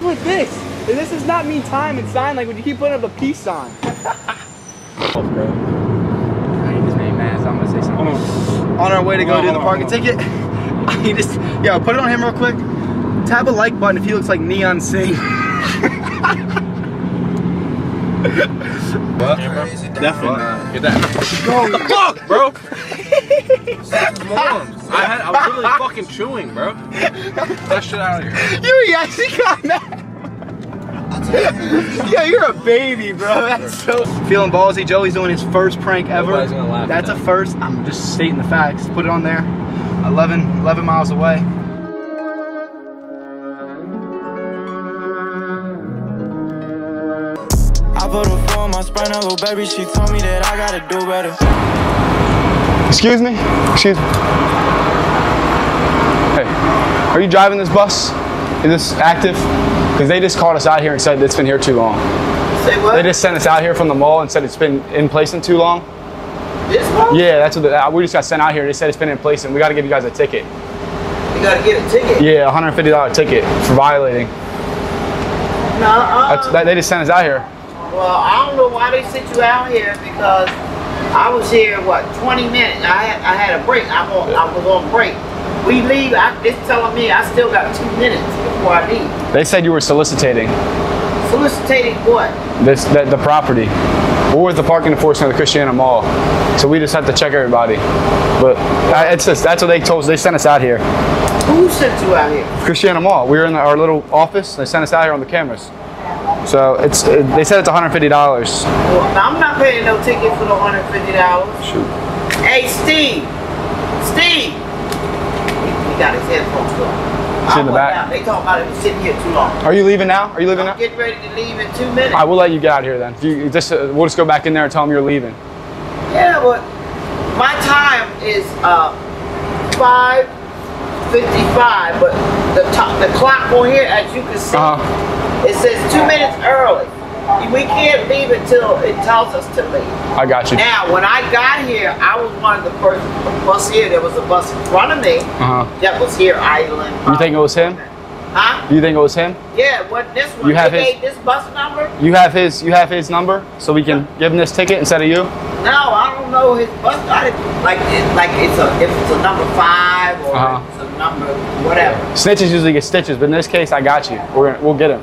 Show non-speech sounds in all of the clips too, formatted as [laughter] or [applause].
Like this. And this does not mean time and sign like when you keep putting up a peace sign. On our way to go do the parking ticket, [laughs] I just yeah, put it on him real quick. Tap a like button if he looks like Neon [laughs] Sing. Definitely. Get that. what the fuck, bro? I, had, I was really fucking chewing, bro. Get that shit out of here. you actually got mad. yeah, you're a baby, bro. That's so feeling ballsy. Joey's doing his first prank ever. Gonna laugh at That's a that. first. I'm just stating the facts. Put it on there. 11, 11 miles away. I put a four on my spine, a little baby. She told me that I gotta do better. Excuse me? Excuse me. Hey, are you driving this bus? Is this active? Because they just called us out here and said it's been here too long. Say what? They just sent us out here from the mall and said it's been in place in too long. this one? Yeah, that's what the, uh, we just got sent out here. They said it's been in place and we got to give you guys a ticket. You gotta get a ticket. Yeah, $150 ticket for violating. No, uh, that, they just sent us out here. Well, I don't know why they sent you out here because I was here, what, 20 minutes. I had, I had a break. I'm on, I was on break. We leave, I, it's telling me I still got two minutes before I leave. They said you were soliciting Soliciting what? this that the property. We're with the parking enforcement of the Christiana Mall, so we just have to check everybody. But it's just that's what they told us. They sent us out here. Who sent you out here? Christiana Mall. We were in the, our little office. They sent us out here on the cameras. So it's uh, they said it's 150 dollars. Well, I'm not paying no ticket for the $150. Shoot. Hey, Steve. Steve. He, got his headphones on. It's in the back. out. They talking about it sitting here too long. Are you leaving now? Are you leaving I'm now? getting ready to leave in two minutes. I will let you get out of here then. You just uh, we'll just go back in there and tell them you're leaving. Yeah, but my time is uh, 5.55, but the, top, the clock on here, as you can see, Uh-huh. It says two minutes early. We can't leave until it tells us to leave. I got you. Now, when I got here, I was one of the first bus here. There was a bus in front of me Uh huh. that was here idling. You think it was him? Huh? You think it was him? Yeah, what this one? You have his- gave this bus number? You have his you have his number, so we can give him this ticket instead of you. No, I don't know his bus. I didn't, like it, like it's a if it's a number five or Uh-huh. it's a number whatever. Snitches usually get stitches, but in this case, I got you. We're gonna, we'll get him.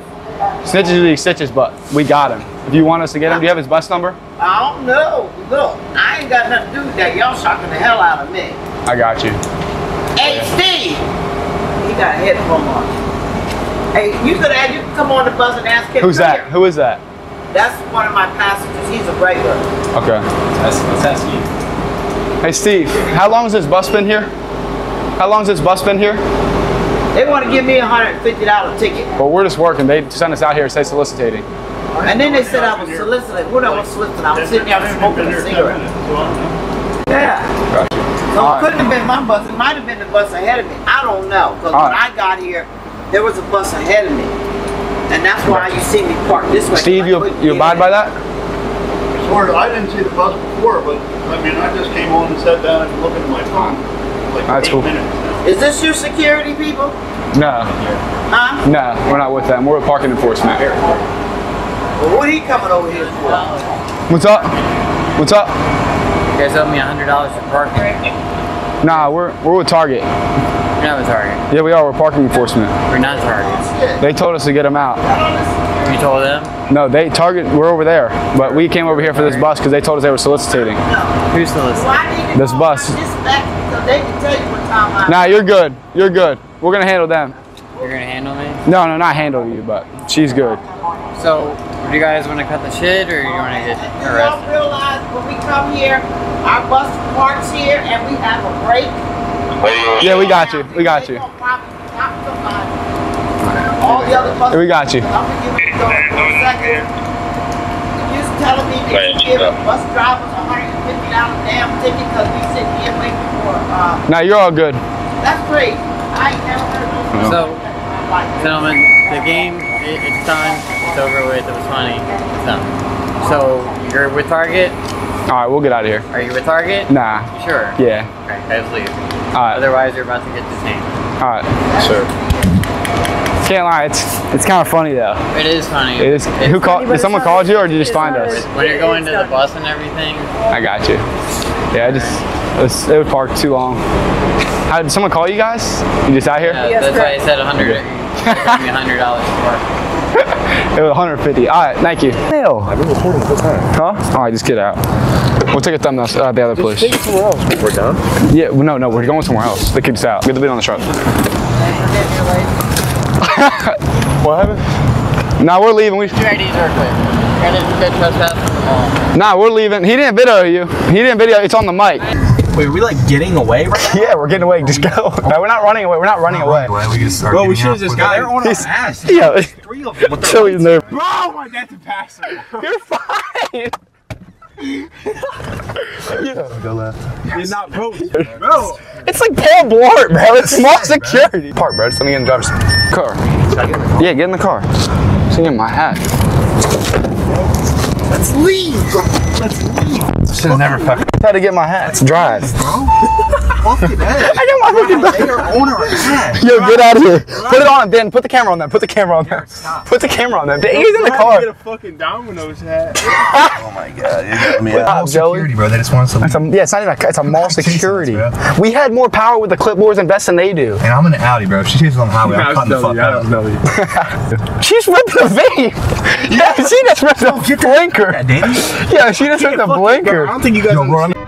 Snitches usually get stitches, but we got him. If you want us to get him, do you have his bus number? I don't know. Look, I ain't got nothing to do with that. Y'all shocking the hell out of me. I got you. Hey, Steve, he got a headphone on. Hey, you could add, you can come on the bus and ask him. Who's Come that? here. Who is that? That's one of my passengers. He's a regular. Okay. Let's, let's ask you. Hey Steve, how long has this bus been here? How long has this bus been here? They want to give me a hundred and fifty dollar ticket, Well, we're just working. They sent us out here to say soliciting. and then they said I was soliciting. What I was soliciting? I was sitting there smoking a cigarette. Yeah. Got you. So All it right. couldn't have been my bus. It might have been the bus ahead of me. I don't know. Because when right. I got here, there was a bus ahead of me. And that's why you see me parked this way. Steve, you you abide by that? Sort of, I didn't see the bus before, but, I mean, I just came on and sat down and looked at my phone. Like That's eight cool. minutes now. Is this your security people? No, Huh? no, we're not with them. We're with parking enforcement. Well, what are he coming over here for? What's up? What's up? You guys owe me hundred dollars for parking. Nah, we're we're with Target. You're not with Target. Yeah, we are. We're parking enforcement. We're not Target. They told us to get them out. You told them? No, they Target. We're over there, but we came over here for this bus because they told us they were soliciting. Who's soliciting? Well, I need to This bus. my they can tell you what time I Nah, you're good. You're good. We're gonna handle them. You're gonna handle me? No, no, not handle you, but she's good. So, do you guys want to cut the shit or you want to get Do y'all arrested? realize when we come here, our bus parks here and we have a break? Yeah, we got you. We got you. They gonna probably stop somebody. All the other buses. We got you. I'm gonna give you those for a second. You just telling me that you give bus drivers a hundred and fifty dollar damn ticket because we sit here waiting for, uh, Now you're all good. that's great. I ain't never heard of So, like gentlemen, the game, it, it's done. It's over with. It was funny. It's done. So, you're with Target? All right, we'll get out of here. Are you with Target? Nah. Sure. Yeah. Okay, guys leave. All right. Otherwise, you're about to get detained. All right. sir. Can't lie, it's it's kind of funny though. It is funny. It is. Who called? Did someone call you, or did you just find us? When you're going to the bus and everything, I got you. Yeah, I just it, was, it would park too long. How, did someone call you guys? You just out here? yeah, that's why I said 100. Give me $100 for. It [laughs] was 150. All right, thank you. Hell. I've been recording the whole time. Huh? All right, just get out. We'll take a thumbnail uh, the other place. Take it somewhere else. We're done. Yeah, no, no, we're going somewhere else. They kicked us out. Get the bid on the truck. What happened? Nah, we're leaving. We, Two IDs real quick. Got a good trespass from the mall. nah, we're leaving. He didn't video you. He didn't video. It's on the mic. Wait, are we like getting away right now? Yeah, we're getting away. Just go. No, we're not running away. We're not running away. Why we just start Bro, we should have just with got that? there on our ass. [laughs] Yeah. Three of them with their So he's nervous. Bro, my dad's a passer. You're fine. Yeah. Go left. He's not pro. Bro. It's like Paul Blart, bro. It's small security. Park, bro. Just let me get in the driver's car. Yeah, get in the car. Just get my hat. Let's leave. Let's leave. Should have never fucking. Had to get my hat. Let's drive. Fuck it, [laughs] I got my fucking They are on our ass. Yo, get out of here. Put it on, Ben. Put the camera on them. Put the camera on them. Put the camera on them. He's in the car. Get a fucking Domino's hat. [laughs] Oh my god. I mean, What up, all Joey? security, bro. They just want us to. It's a, yeah, it's not even a, it's a mall security. bro. We had more power with the clipboards and vests than they do. And I'm in an Audi, bro. If she chases on the highway, I'm cutting the fuck up. [laughs] She's ripping the vape. Yeah, she just ripped the blinker. Yeah, she just ripped the blinker. I don't think you guys Yo, bro, understand.